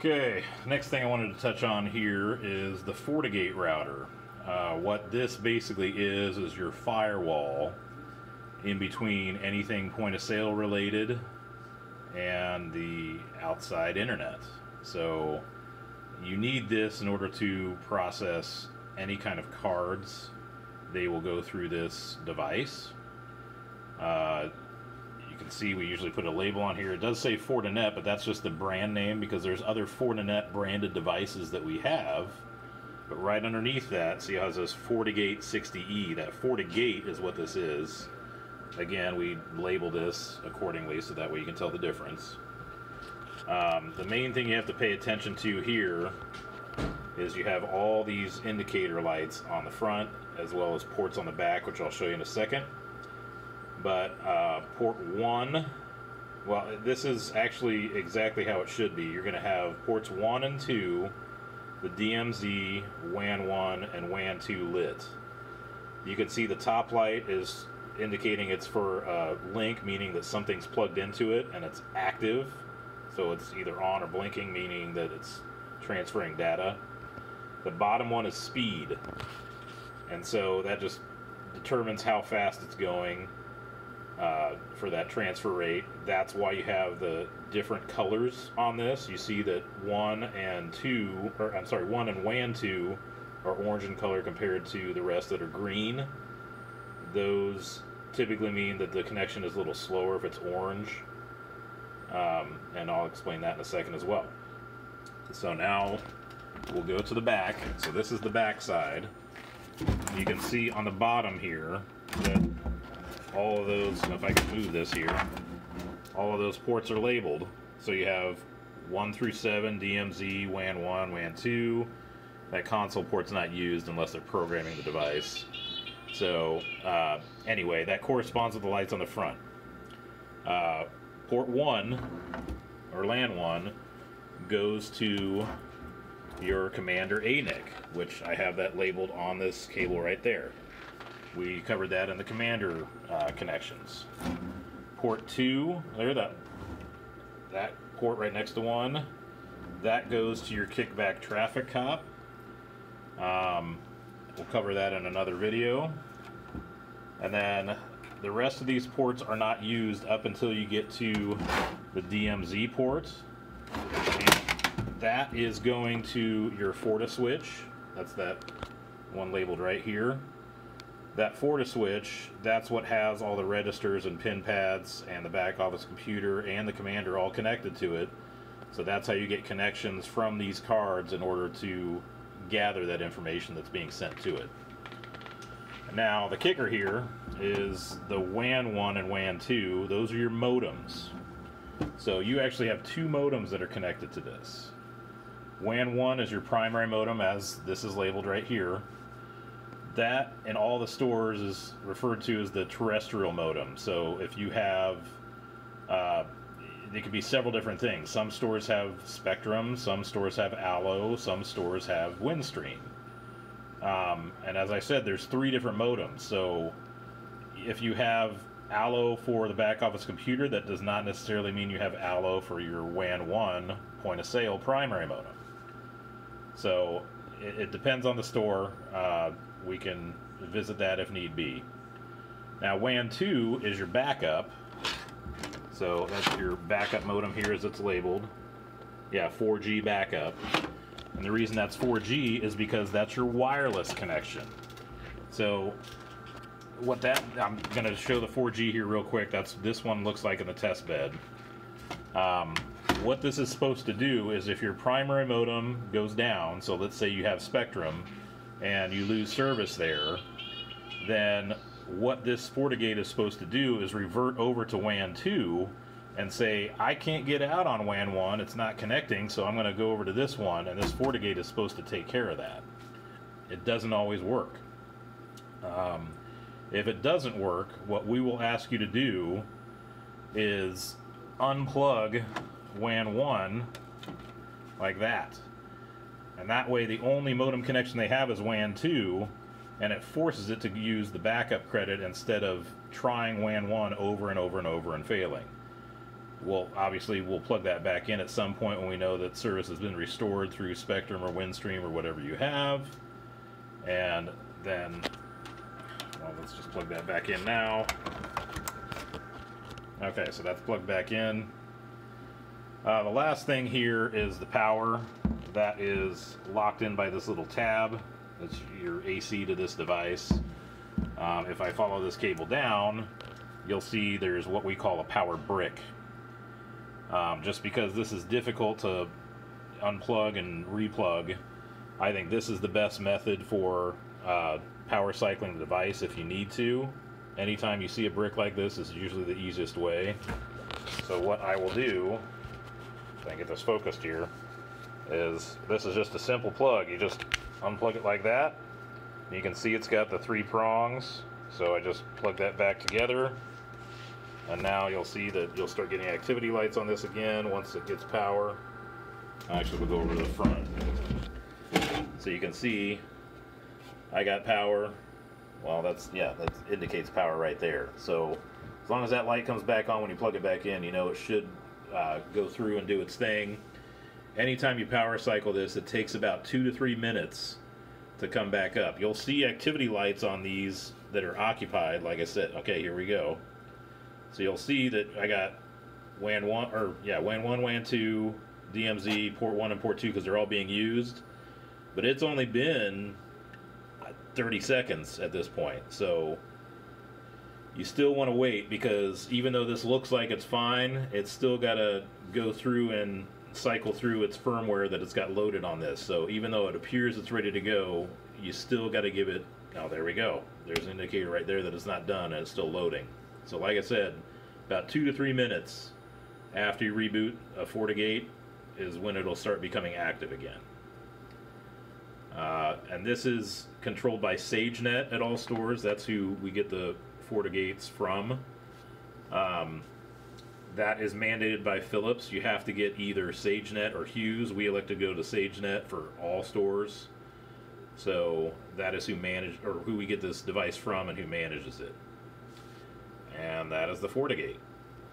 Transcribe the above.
Okay, next thing I wanted to touch on here is the FortiGate router. Uh, what this basically is, is your firewall in between anything point of sale related and the outside internet. So you need this in order to process any kind of cards. They will go through this device. Uh, can see we usually put a label on here. It does say Fortinet, but that's just the brand name because there's other Fortinet branded devices that we have. But right underneath that, see how it says FortiGate 60E? That FortiGate is what this is. Again, we label this accordingly so that way you can tell the difference. Um, the main thing you have to pay attention to here is you have all these indicator lights on the front as well as ports on the back, which I'll show you in a second. But uh, port 1, well, this is actually exactly how it should be. You're going to have ports 1 and 2, the DMZ, WAN 1, and WAN 2 lit. You can see the top light is indicating it's for uh, link, meaning that something's plugged into it and it's active. So it's either on or blinking, meaning that it's transferring data. The bottom one is speed. And so that just determines how fast it's going uh, for that transfer rate. That's why you have the different colors on this. You see that 1 and 2, or I'm sorry, 1 and WAN 2 are orange in color compared to the rest that are green. Those typically mean that the connection is a little slower if it's orange. Um, and I'll explain that in a second as well. So now we'll go to the back. So this is the back side. You can see on the bottom here that all of those, if I can move this here, all of those ports are labeled. So you have 1 through 7, DMZ, WAN 1, WAN 2. That console port's not used unless they're programming the device. So uh, anyway, that corresponds with the lights on the front. Uh, port 1, or LAN 1, goes to your Commander ANIC, which I have that labeled on this cable right there. We covered that in the Commander uh, connections. Port 2, there that, that port right next to 1, that goes to your kickback traffic cop. Um, we'll cover that in another video. And then the rest of these ports are not used up until you get to the DMZ port. And that is going to your FortiSwitch. That's that one labeled right here. That FortiSwitch, that's what has all the registers and pin pads and the back office computer and the commander all connected to it. So that's how you get connections from these cards in order to gather that information that's being sent to it. Now, the kicker here is the WAN 1 and WAN 2, those are your modems. So you actually have two modems that are connected to this. WAN 1 is your primary modem, as this is labeled right here. That in all the stores is referred to as the terrestrial modem. So if you have, uh, it could be several different things. Some stores have Spectrum, some stores have Allo, some stores have Windstream. Um, and as I said, there's three different modems. So if you have Allo for the back office computer, that does not necessarily mean you have Allo for your WAN 1 point of sale primary modem. So it, it depends on the store. Uh, we can visit that if need be. Now WAN 2 is your backup. So that's your backup modem here as it's labeled. Yeah, 4G backup. And the reason that's 4G is because that's your wireless connection. So what that, I'm going to show the 4G here real quick. That's This one looks like in the test bed. Um, what this is supposed to do is if your primary modem goes down, so let's say you have Spectrum and you lose service there, then what this FortiGate is supposed to do is revert over to WAN 2 and say, I can't get out on WAN 1, it's not connecting, so I'm going to go over to this one, and this FortiGate is supposed to take care of that. It doesn't always work. Um, if it doesn't work, what we will ask you to do is unplug WAN 1 like that. And that way the only modem connection they have is WAN 2 and it forces it to use the backup credit instead of trying WAN 1 over and over and over and failing. we'll obviously we'll plug that back in at some point when we know that service has been restored through Spectrum or Windstream or whatever you have. And then, well, let's just plug that back in now. Okay, so that's plugged back in. Uh, the last thing here is the power. That is locked in by this little tab. That's your AC to this device. Um, if I follow this cable down, you'll see there's what we call a power brick. Um, just because this is difficult to unplug and replug, I think this is the best method for uh, power cycling the device if you need to. Anytime you see a brick like this is usually the easiest way. So what I will do, if I can get this focused here, is this is just a simple plug. You just unplug it like that. You can see it's got the three prongs. So I just plug that back together. And now you'll see that you'll start getting activity lights on this again once it gets power. Actually, we'll go over to the front. So you can see I got power. Well, that's, yeah, that indicates power right there. So as long as that light comes back on when you plug it back in, you know it should uh, go through and do its thing. Anytime you power cycle this, it takes about two to three minutes to come back up. You'll see activity lights on these that are occupied. Like I said, okay, here we go. So you'll see that I got WAN 1, or yeah, WAN 1, WAN 2, DMZ, port 1 and port 2 because they're all being used. But it's only been 30 seconds at this point. So you still want to wait because even though this looks like it's fine, it's still got to go through and cycle through its firmware that it's got loaded on this. So even though it appears it's ready to go, you still got to give it, oh, there we go. There's an indicator right there that it's not done and it's still loading. So like I said, about two to three minutes after you reboot a FortiGate is when it'll start becoming active again. Uh, and this is controlled by SageNet at all stores. That's who we get the FortiGates from. Um, that is mandated by Phillips. You have to get either SageNet or Hughes. We elect to go to SageNet for all stores. So that is who manage or who we get this device from and who manages it. And that is the FortiGate.